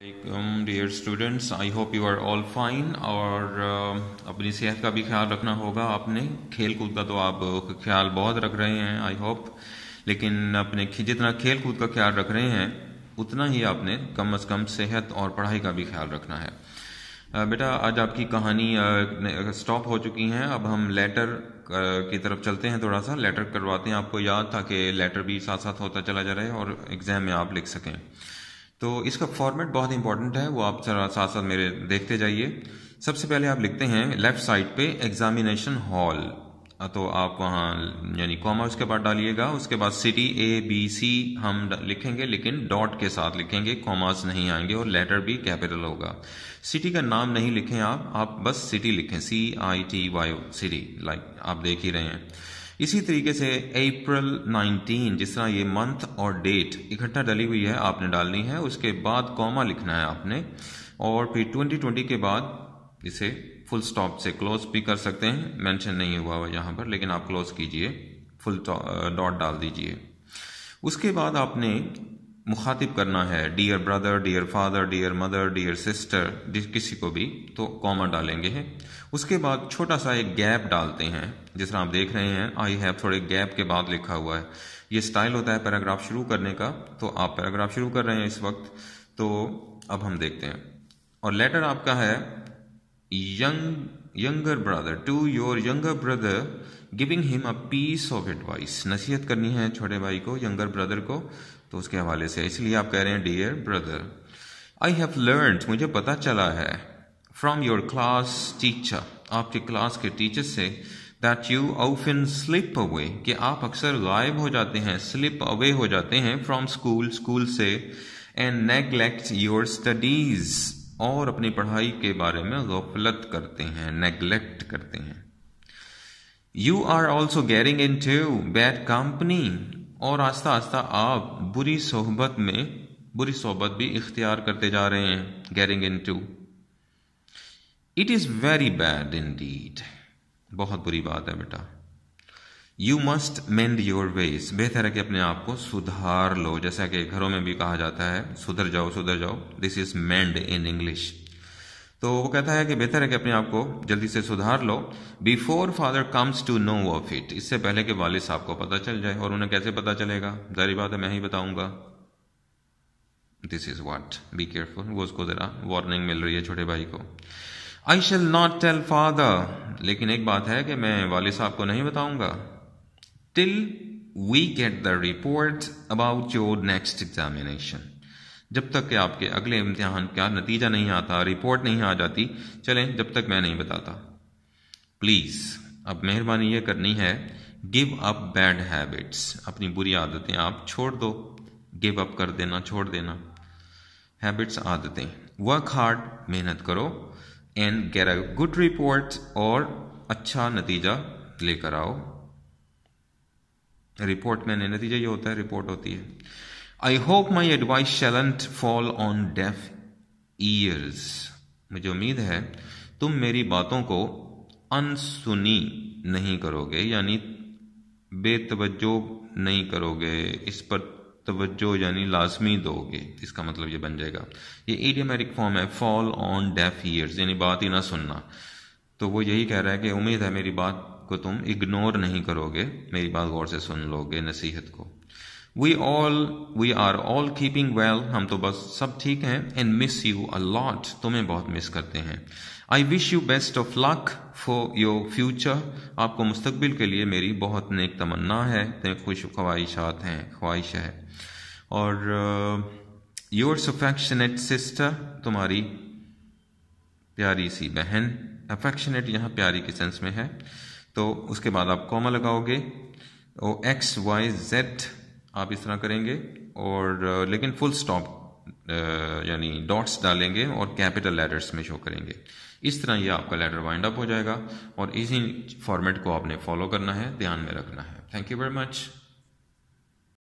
Dear students I hope you are all fine और uh, अपनी सेहत का भी ख्याल रखना होगा आपने। खेल कूद का तो आप ख्याल बहुत रख रहे हैं आई होप लेकिन अपने जितना खेल कूद का ख्याल रख रहे हैं उतना ही आपने कम अज़ कम सेहत और पढ़ाई का भी ख्याल रखना है। Uh, बेटा आज आपकी कहानी स्टॉप uh, हो चुकी हैं। अब हम लेटर की तरफ़ चलते हैं थोड़ा सा। लेटर करवाते हैं आपको याद था कि लेटर भी साथ साथ होता चला जा रहा है और एग्ज़ाम में आप लिख सकें। तो इसका फॉर्मेट बहुत इंपॉर्टेंट है, वो आप जरा साथ साथ मेरे देखते जाइए। सबसे पहले आप लिखते हैं लेफ़्ट साइड पे एग्जामिनेशन हॉल तो आप वहाँ, यानी कॉमा उसके बाद डालिएगा, उसके बाद सिटी ए बी सी हम लिखेंगे, लेकिन डॉट के साथ लिखेंगे कॉमास नहीं आएँगे और लेटर भी कैपिटल होगा। सिटी का नाम नहीं लिखें आप आप बस सिटी लिखें C I T Y city like आप देख ही रहे हैं। इसी तरीके से अप्रैल 19 जिस तरह ये मंथ और डेट इकट्ठा डली हुई है, आपने डालनी है, उसके बाद कॉमा लिखना है आपने, और फिर 2020 के बाद इसे फुल स्टॉप से क्लोज भी कर सकते हैं। मेंशन नहीं हुआ हुआ यहाँ पर, लेकिन आप क्लोज कीजिए फुल डॉट डाल दीजिए। उसके बाद आपने मुखातिब करना है dear brother dear father dear mother dear sister किसी को भी तो कॉमा डालेंगे उसके बाद छोटा सा एक गैप डालते हैं, जिस तरह आप देख रहे हैं आई हैव थोड़े गैप के बाद लिखा हुआ है। ये स्टाइल होता है पैराग्राफ शुरू करने का तो आप पैराग्राफ शुरू कर रहे हैं इस वक्त तो अब हम देखते हैं। और लेटर आपका है young younger brother to your younger brother giving him a piece of advice नसीहत करनी है छोटे भाई को यंगर ब्रदर को तो उसके हवाले से, इसलिए आप कह रहे हैं dear brother I have learn मुझे पता चला है फ्रॉम योर क्लास टीचर आपके क्लास के टीचर से that you in slip away कि आप अक्सर गायब हो जाते हैं स्लिप अवे हो जाते हैं फ्रॉम स्कूल स्कूल से एंड नेग्लेक्ट योर स्टडीज़ और अपनी पढ़ाई के बारे में गफलत करते हैं नेगलेक्ट करते हैं। You are also gearing into bad company और आस्ता आस्ता आप बुरी सोहबत में, बुरी सोहबत भी इख्तियार करते जा रहे हैं gearing into it is very bad indeed बहुत बुरी बात है बेटा। You must mend your ways बेहतर है कि अपने आप को सुधार लो। जैसा कि घरों में भी कहा जाता है, सुधर जाओ सुधर जाओ। This is mend in English तो वो कहता है कि बेहतर है कि अपने आप को जल्दी से सुधार लो before father comes to know of it इससे पहले कि वालिद साहब को पता चल जाए, और उन्हें कैसे पता चलेगा? जारी बात है, मैं ही बताऊँगा। This is what be careful वो उसको जरा वार्निंग मिल रही है छोटे भाई को। I shall not tell father लेकिन एक बात है कि मैं वालिद साहब को नहीं बताऊँगा। Till we get the report about your next examination जब तक कि आपके अगले इम्तिहान का नतीजा नहीं आता, रिपोर्ट नहीं आ जाती, चलें, जब तक मैं नहीं बताता। प्लीज़ अब मेहरबानी ये करनी है गिव अप बैड हैबिट्स अपनी बुरी आदतें आप छोड़ दो। गिव अप कर देना, छोड़ देना। हैबिट्स आदतें। वर्क हार्ड मेहनत करो। And get a good report और अच्छा नतीजा लेकर आओ। रिपोर्ट में नतीजा ये होता है रिपोर्ट होती है। I hope my advice shall not fall on deaf ears मुझे उम्मीद है तुम मेरी बातों को अनसुनी नहीं करोगे, यानी बेतवज्जो नहीं करोगे। इस पर तवज्जो यानी लाजमी दोगे। इसका मतलब ये बन जाएगा। ये इडियमेटिक फॉर्म है फॉल ऑन डेफ ईयर्स यानी बात ही ना सुनना। तो वो यही कह रहा है कि उम्मीद है मेरी बात को तुम इग्नोर नहीं करोगे, मेरी बात गौर से सुन लोगे नसीहत को। We all we are all keeping well हम तो बस सब ठीक हैं and miss you a lot तुम्हें बहुत मिस करते हैं। I wish you best of luck for your future आपको मुस्तबिल के लिए मेरी बहुत नेक तमन्ना है। खुश ख्वाहिशात हैं, ख्वाहिश है। और योर अफेक्शनेट सिस्टर तुम्हारी प्यारी सी बहन अफेक्शनेट यहाँ प्यारी के सेंस में है। तो उसके बाद आप कॉमा लगाओगे। ओ एक्स वाई जेड आप इस तरह करेंगे और, लेकिन फुल स्टॉप यानी डॉट्स डालेंगे और कैपिटल लेटर्स में शो करेंगे। इस तरह ये आपका लेटर वाइंड अप हो जाएगा और इसी फॉर्मेट को आपने फॉलो करना है, ध्यान में रखना है। Thank you very much